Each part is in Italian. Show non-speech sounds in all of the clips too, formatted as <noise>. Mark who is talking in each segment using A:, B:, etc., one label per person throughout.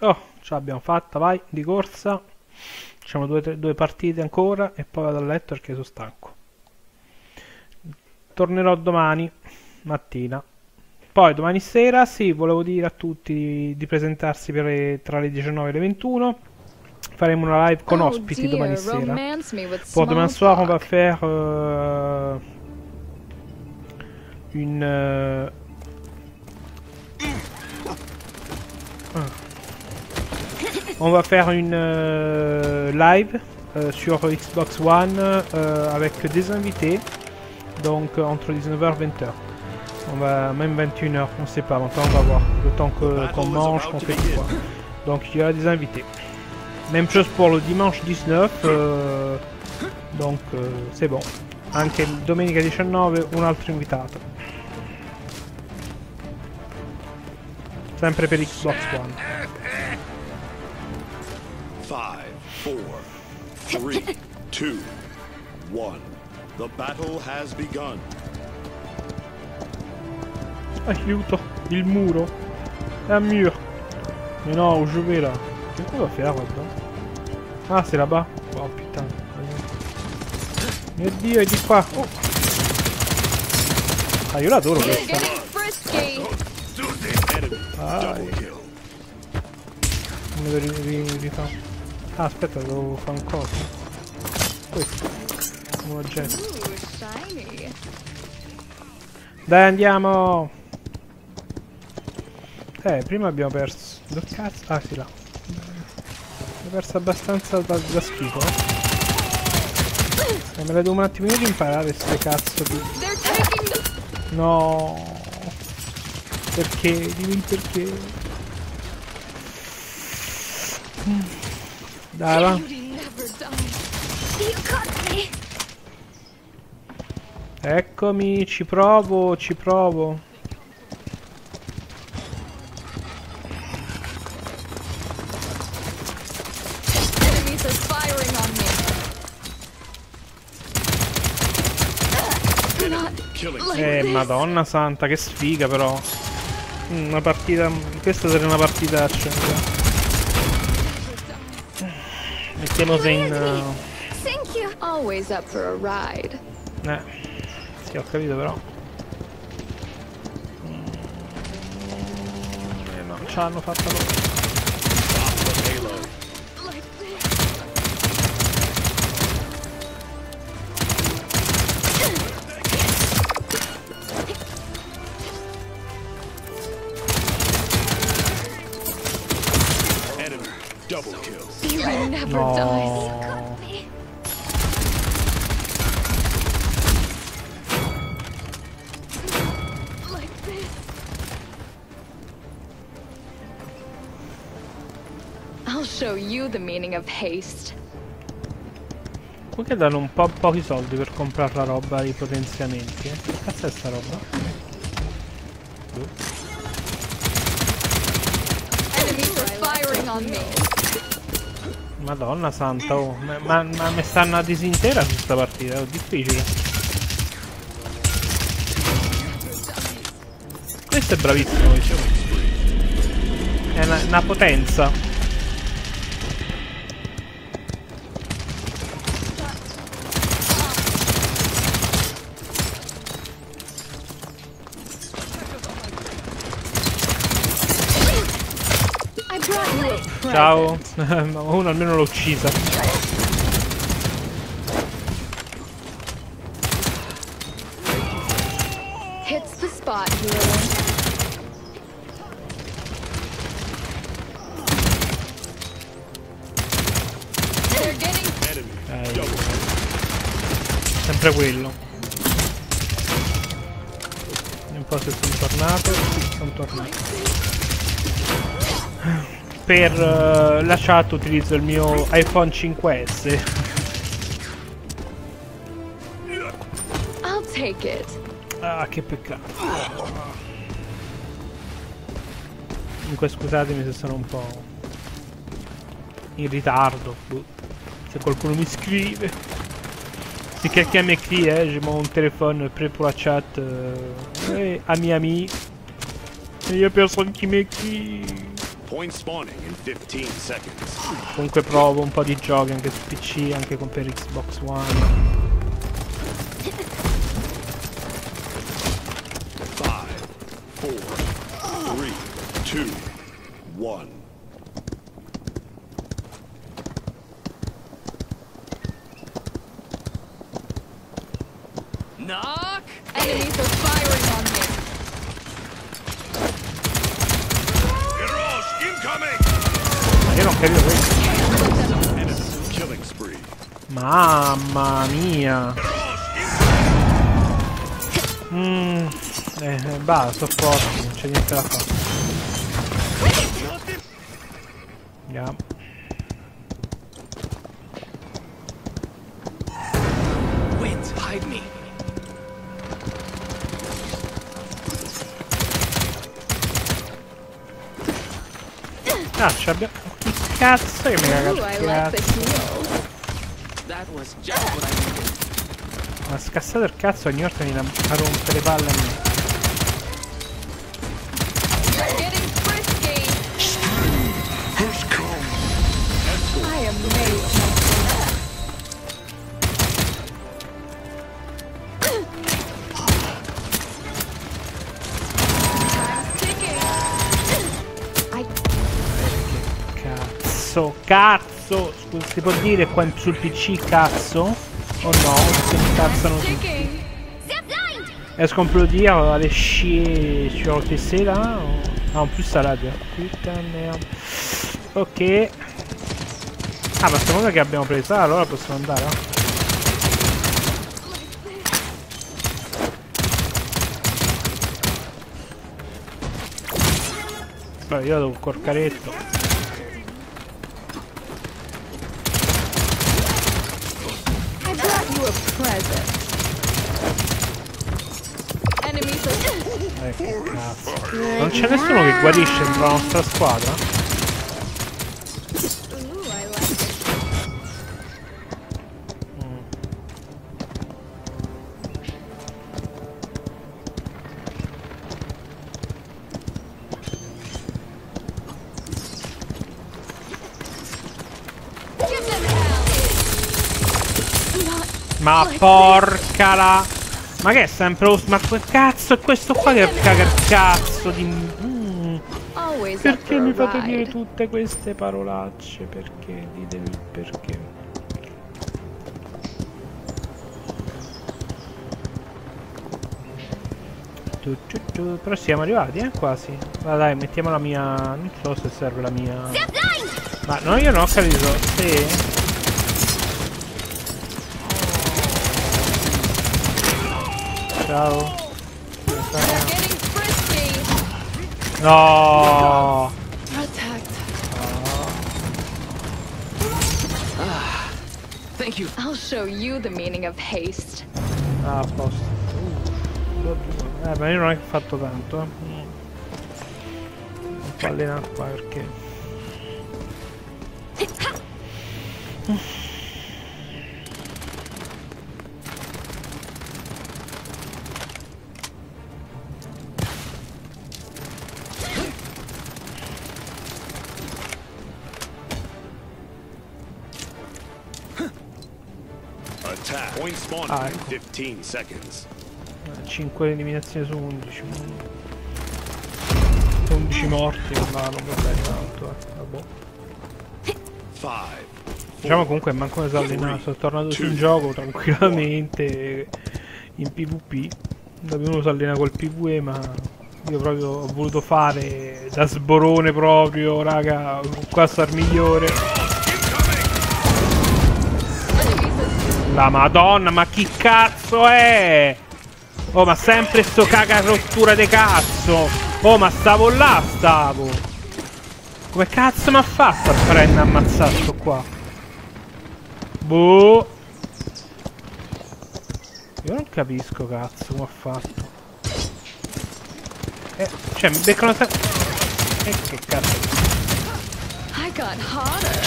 A: Oh, ce l'abbiamo fatta, vai, di corsa. Facciamo due, tre- due partite ancora e poi vado a letto perché sono stanco. Tornerò domani mattina. Poi domani sera, sì, volevo dire a tutti di presentarsi per- tra le 19 e le 21. Faremo una live con
B: Oh
A: ospiti
B: dear,
A: domani sera. Pour demain
B: small
A: soir, on va faire euh, une. euh, On va faire une euh, live euh, sur Xbox One euh, avec des invités, donc entre 19h et 20h. On va même 21h, on sait pas, enfin on va voir. Le temps que- qu'on mange, qu'on fait tout quoi. Donc il y a des invités. Même chose pour le dimanche 19, euh, donc c'est bon. Anche domenica 19 un altro invitato. Sempre per Xbox One.
C: Three, two, one. The battle has begun.
A: Aiuto, il muro. La mur. Mais non, où je vais là Qu'est-ce qu'on va faire là-bas Ah, c'est là-bas. Oh putain. Mio dio, è di qua. Oh. Ah, io l'adoro questa. Ah,
C: kill.
A: Come lo ri- ri- rifà? Ah, aspetta, devo fare un coso. Questo. Un oggetto. Dai, andiamo! Eh, prima abbiamo perso. Dove cazzo? Ah, sì, là. Abbiamo perso abbastanza da, da schifo, eh. Eh, me le devo un attimino imparare ste cazzo di... No! Perché? Dimmi il perché. Dai, va. Eccomi, ci provo, ci provo. Eh, madonna santa, che sfiga però. Mm, Una partita... Questa sarebbe una partita a se in...
B: Thank you. Always up for a ride.
A: eh, sì, ho capito però. Mm, Eh no, ce l'hanno fatta loro.
C: Double kill.
B: Beauty never
A: No.
B: dies. Like this. I'll show you the meaning of haste.
A: Comunque danno un po' pochi soldi per comprare la roba i potenziamenti. Eh. Che cazzo è sta roba?
B: Enemies are firing on me.
A: Madonna santa, oh. Ma, ma, ma mi stanno a disintera su sta partita, è difficile. Questo è bravissimo, diciamo. È una, una potenza. Ciao. <laughs> Uno almeno l'ho uccisa.
B: Hits the spot, hero.
A: Sempre quello. Non so se sono tornato. Sono tornato. Per eh, la chat utilizzo il mio iPhone 5S.
B: I'll take it.
A: Ah, che peccato. Comunque scusatemi se sono un po' in ritardo. boh. Se qualcuno mi scrive. Si m'écrit, hein, j'ai mon téléphone prêt pour la chat. Euh, ouais, ami ami. Il y a personne qui m'écrit.
C: Point spawning in 15 seconds.
A: Comunque provo un po' di giochi anche su PC, anche con per Xbox One.
C: Five, four, three, two, one.
A: Mamma mia. Mmm. Eh, basta, sto forti, non c'è niente da fare. Andiamo. Ah, ci abbiamo... Cazzo che mi
B: the
A: cazzo? Ma scassato il cazzo ogni volta mi viene a rompere le palle a me. Cazzo! Scusa, si può dire qua sul PC cazzo? O no? Si incazzano tutti.
B: ticking.
A: Est-ce qu'on peut dire, aller chier sur PC là Ah, en plus ça lag. Putain merde. Ok. Ah, ma seconda che abbiamo presa, allora possiamo andare. eh? Beh, io devo col c'è nessuno che guarisce dentro la nostra squadra?
B: Not
A: Ma porca la... Ma che è sempre lo... Ma che cazzo è questo qua che caga il cazzo di... Mm. Perché mi fate dire tutte queste parolacce? Perché? Ditemi perché. Tu, tu, tu. Però siamo arrivati, eh? Quasi. Ma dai, mettiamo la mia... Non so se serve la mia... Ma no, io non ho capito. Sì. Ciao. No!
D: Ah, thank you.
B: I'll show you the meaning of haste.
A: Ah, a posto. Uh, eh, ma io non ho fatto tanto, eh. Un po' allenato qua perché... Ah,
C: in
A: ecco.
C: 15 seconds.
A: 5 eliminazioni su 11. mm. 11 morti, non vanno problemi tanto, eh. Vabbè. Diciamo comunque manco sono allenato, sono tornato sul gioco tranquillamente in PvP. Uno si allena col PvE ma io proprio ho voluto fare da sborone proprio, raga, qua sta il migliore. La madonna, ma chi cazzo è? Oh, ma sempre sto caga rottura de cazzo! Oh, ma stavo là, stavo! Come cazzo mi ha fatto a prendere ammazzato qua? Boh! Io non capisco cazzo come ha fatto. Eh, cioè, mi beccano sempre... Eh, che cazzo,
B: I got hotter.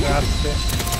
A: grazie.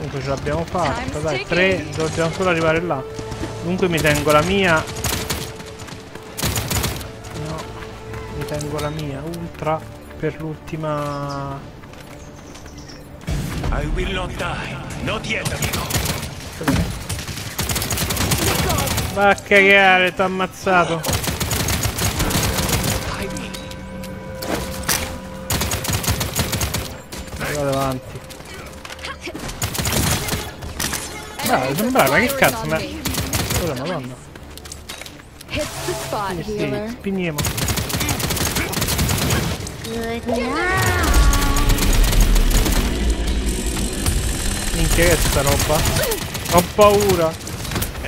A: Comunque ce l'abbiamo fatta. Dai, tre. Dobbiamo solo arrivare là. Comunque mi tengo la mia. No. Mi tengo la mia ultra per l'ultima.
E: I will not die. Not yet, amico.
A: Va a cagare, t'ho ammazzato.
D: Hide
A: sono brava, che cazzo, ma. Scusa, madonna.
B: Spot,
A: Sì, sì,
B: healer.
A: spiniamo. Minchia che è sta roba? Ho paura.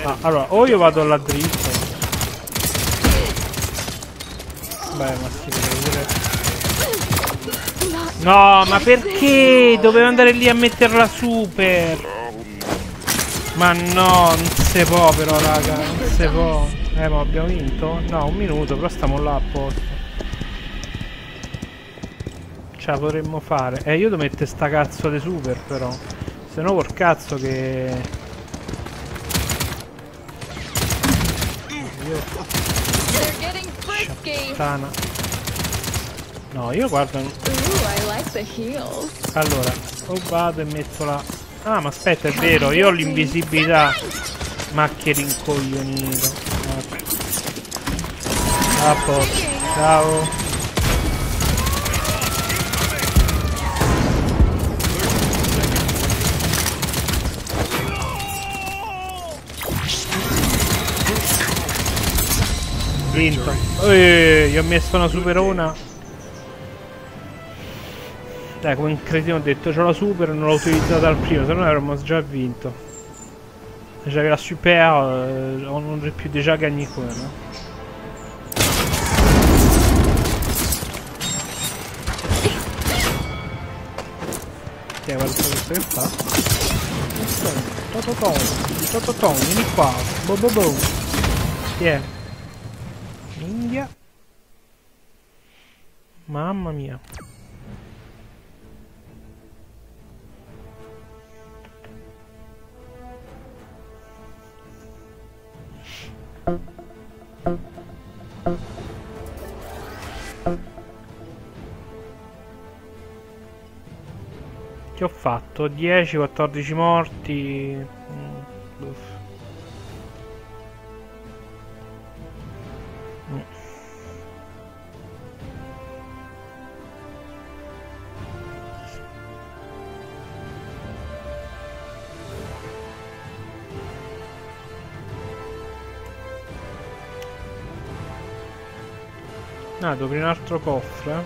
A: Ah, allora, o io vado alla dritta. Beh, ma si vede pure. No, ma perché? Dovevo andare lì a metterla super. Ma no, non si può però, raga. Non si può. Eh, ma abbiamo vinto? No, un minuto, però stiamo là a posto. Ce la potremmo fare. Eh, io devo mettere sta cazzo di super, però. Se no, col cazzo che... Puttana. No, io
B: heels.
A: Allora, o vado e metto la... Ah, ma aspetta, è vero, io ho l'invisibilità. Ma che rincoglionito. A posto. Ciao. Vinto. Eh, gli ho messo una superona. Dai, come un cretino ho detto, c'ho la super non l'ho utilizzata al primo, se no avremmo già vinto. J'avais la super, euh, on aurait pu déjà gagner quoi, no? Tieni, guarda questo che fa. Tototon, tototon, vieni qua. Bo bo bo. Tieni. India. Mamma mia. Che ho fatto? 10, 14 morti. Mm, Ah, devo un altro cofre.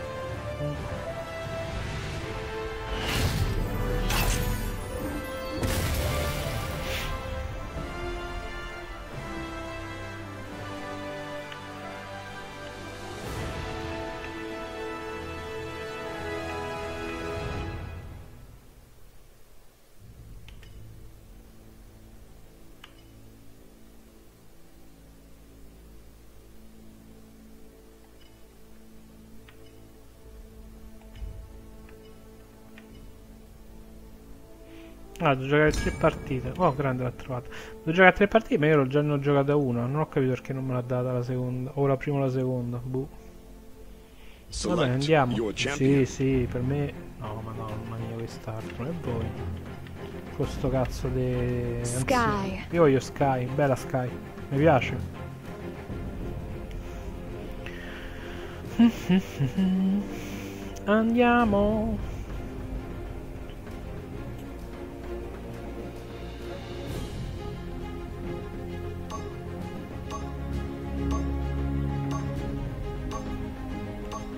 A: Ah, devo giocare tre partite. Oh, grande l'ha trovato. Devo giocare tre partite, ma io l'ho già ne ho giocata una. Non ho capito perché non me l'ha data la seconda. O la prima o la seconda. Boh. Vabbè, andiamo. Sì, sì, per me. No, ma no, mamma mia, quest'altro. E voi? Con sto cazzo di.
B: Sky.
A: Io voglio Sky, bella Sky. Mi piace. <laughs> Andiamo.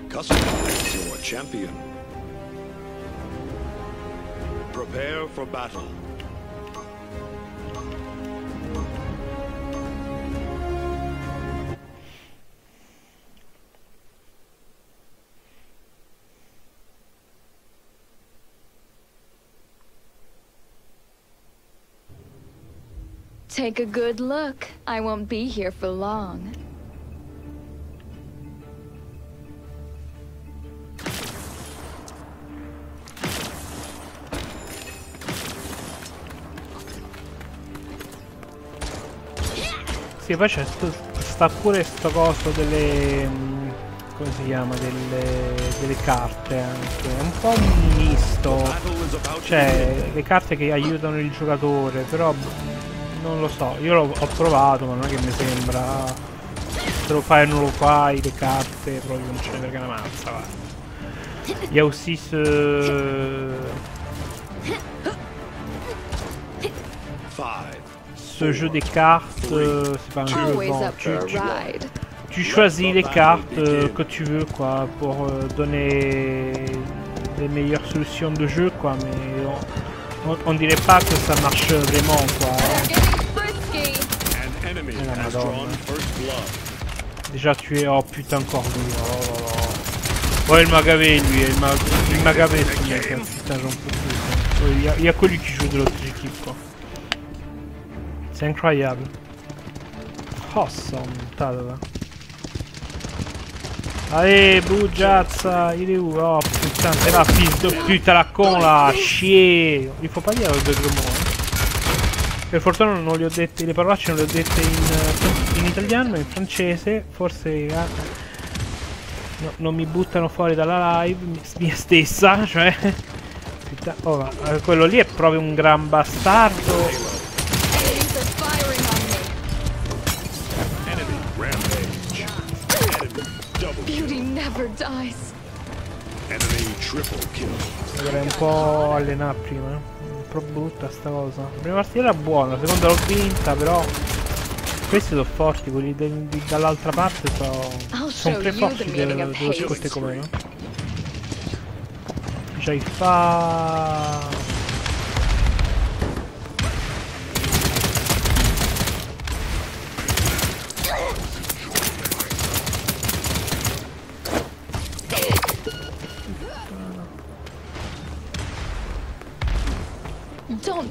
C: Customize your champion. Prepare for battle.
B: Take a good look. I won't be here for long.
A: Sì, poi c'è sta pure sto coso delle... mm, come si chiama? Delle, delle carte anche. È un po' un misto. Cioè, le carte che aiutano il giocatore, però non lo so, io l'ho ho provato, ma non è che mi sembra. Se lo fai o non lo fai, le carte proprio non ce ne frega una mazza, guarda. Il y a ce jeu des cartes, euh, c'est pas un jeu, bon, tu, tu- tu choisis les cartes euh, que tu veux quoi pour euh, donner les meilleures solutions de jeu quoi mais on, on, on dirait pas que ça marche vraiment quoi. Oh,
C: blood.
A: déjà tu es oh putain encore lui oh là là ouais il m'a gavé lui il m'a il m'a gavé ce mec hein. putain j'en peux plus. Ouais, il y, a- il y a que lui qui joue de l'autre équipe quoi c'est incroyable santa là Allez, bougiazza, il est où Oh putain, c'est la fils de pute, la con là, chier Il faut pas dire eh. Per fortuna non le ho dette, le parolacce non le ho dette in, in italiano, in francese, forse ah, no- non mi buttano fuori dalla live, mi- mia stessa, <laughs> cioè... Oh, quello lì è proprio un gran bastardo. Dovrei un po' allenare prima. eh. Un po' brutta sta cosa. La prima partita era buona, la seconda l'ho vinta, però. Questi sono forti, quelli dall'altra parte sono. Sono tre forti
B: the
A: dello, scotte come no? Già fa.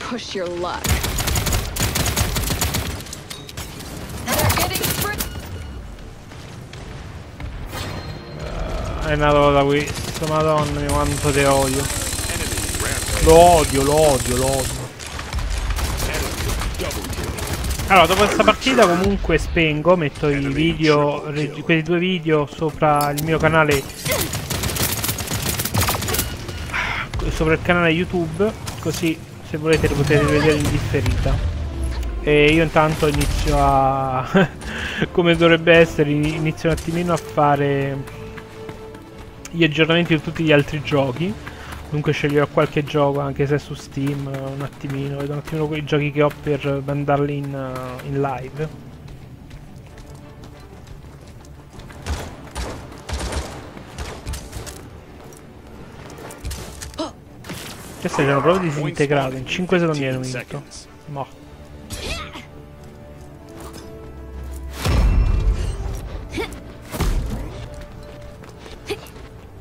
B: Push your luck. Frisky.
A: È nato da questo, madonna mia quanto te odio. Lo odio, lo odio, lo odio. Allora, dopo questa partita comunque spengo, metto i video, quei due video sopra il mio canale, sopra il canale YouTube, così se volete lo potete vedere in differita. E io intanto inizio a, <laughs> come dovrebbe essere, inizio un attimino a fare gli aggiornamenti di tutti gli altri giochi. Dunque sceglierò qualche gioco anche se su Steam un attimino, vedo un attimino quei giochi che ho per mandarli in, in live. Queste erano proprio disintegrate, in 5 secondi ero
C: 15
A: vinto. Morto.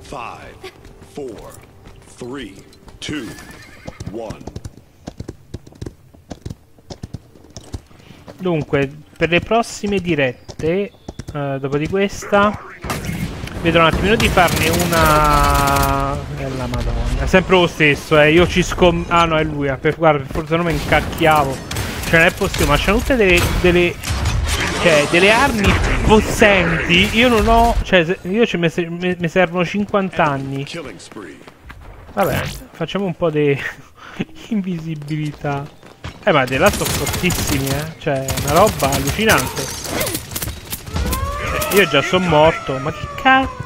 C: Five, four, three, two, one.
A: Dunque, per le prossime dirette, eh, dopo di questa, vedo un attimino di farne una... Eh, la madonna, è sempre lo stesso, eh, io ci scom... Ah no, è lui, eh, per... guarda, per forza non mi incacchiavo. Cioè, non è possibile, ma c'hanno tutte delle... delle... Cioè, delle armi possenti, io non ho... Cioè, io ci mi- mi servono 50 anni. Vabbè, facciamo un po' di <laughs> invisibilità. Eh, ma dei là sono fortissimi, eh. Cioè, è una roba allucinante. Io già sono morto, ma che cazzo?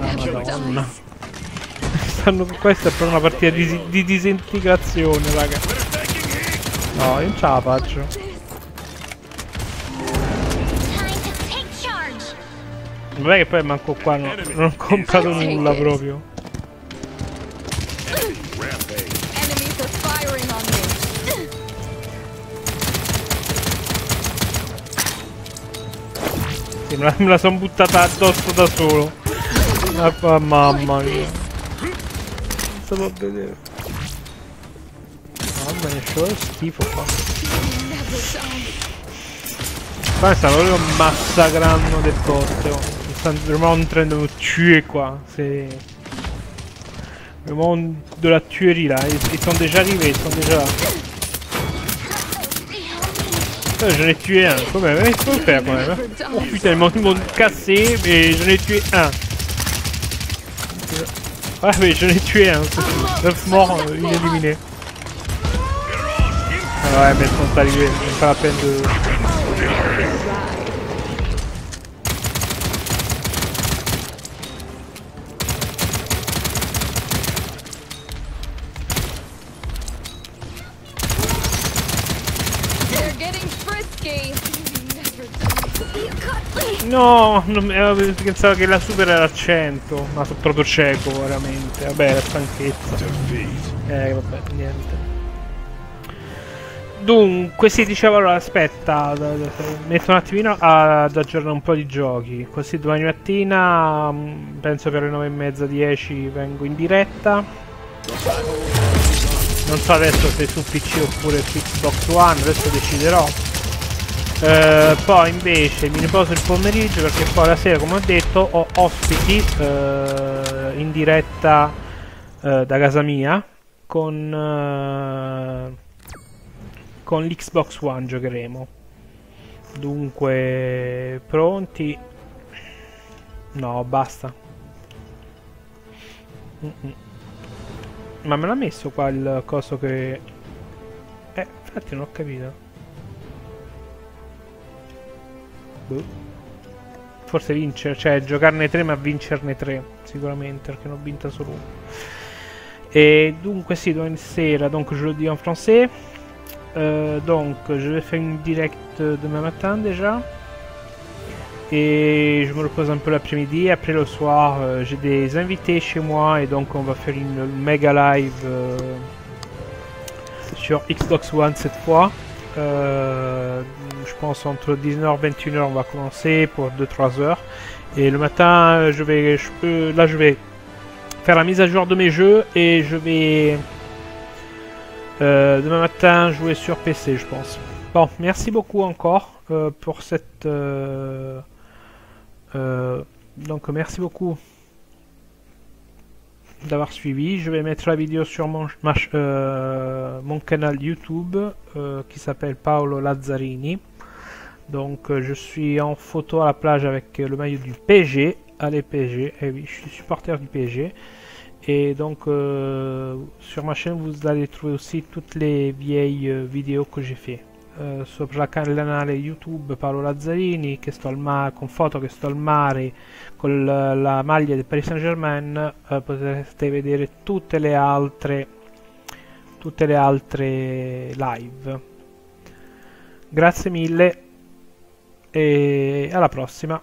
A: Ah, madonna. Stanno... Questa è proprio una partita di, di disintegrazione, raga. No, io non ce la faccio.
F: Time to take charge.
A: Non è che poi manco qua no- non ho comprato nulla proprio. Sì, me la, la sono buttata addosso da solo. Ah, mamma mia. Stavo a vedere. Mamma esce lo schifo qua. Qua stanno proprio massacrando del botte. oh. Stanno me tuer. C'est vraiment de la tuerie là. Ils sont déjà arrivés, ils sont déjà là. Euh, J'en ai tué un quand même, il faut le faire quand même. hein. Oh putain, ils m'ont ils m'ont cassé, mais j'en ai tué un. Ouais, mais j'en ai tué un. 9 morts, euh, une éliminée. Ah ouais, mais ils sont c'est pas la peine de. No, non, eh, pensavo che la super era a 100, ma sono proprio cieco veramente. Vabbè, la stanchezza. Eh, vabbè, niente. Dunque, sì, dicevo allora, aspetta, da- da- metto un attimino ad aggiornare un po' di giochi. Così domani mattina, mm, penso per le 9 e mezza, 10, vengo in diretta. Non so adesso se su PC oppure su Xbox One, adesso deciderò. Eh, poi invece mi riposo il pomeriggio perché poi la sera, come ho detto, ho ospiti eh, in diretta eh, da casa mia con, eh, con l'Xbox One giocheremo. Dunque, pronti? No, basta. Mm-mm. Ma me l'ha messo qua il coso che... Eh, infatti non ho capito. Boh. Forse vincere, cioè giocarne 3 ma vincerne 3 sicuramente perché ne ho vinta solo uno. Et donc si domani sera, donc je le dis en français. Euh, donc je vais faire une direct demain matin déjà. Et je me repose un peu l'après-midi. Après le soir, euh, j'ai des invités chez moi et donc on va faire une méga live euh, sur Xbox One cette fois. Je pense entre 19h et 21h on va commencer pour 2-3 heures. Et le matin, je vais, peux, là je vais faire la mise à jour de mes jeux et je vais euh, demain matin jouer sur PC, je pense. Bon, merci beaucoup encore euh, pour cette. euh, donc merci beaucoup d'avoir suivi. Je vais mettre la vidéo sur mon, canal YouTube qui s'appelle Paolo Lazzarini. Donc euh, je suis en photo à la plage avec euh, le maillot du PSG. Allez PSG, eh oui, je suis supporter du PSG. Et donc euh, sur ma chaîne vous allez trouver aussi toutes les vieilles euh, vidéos che j'ai fait. Sopra il canale YouTube Paolo Lazzarini che sto al mare con foto che sto al mare con la, la maglia del Paris Saint Germain eh, potrete vedere tutte le altre tutte le altre live grazie mille e alla prossima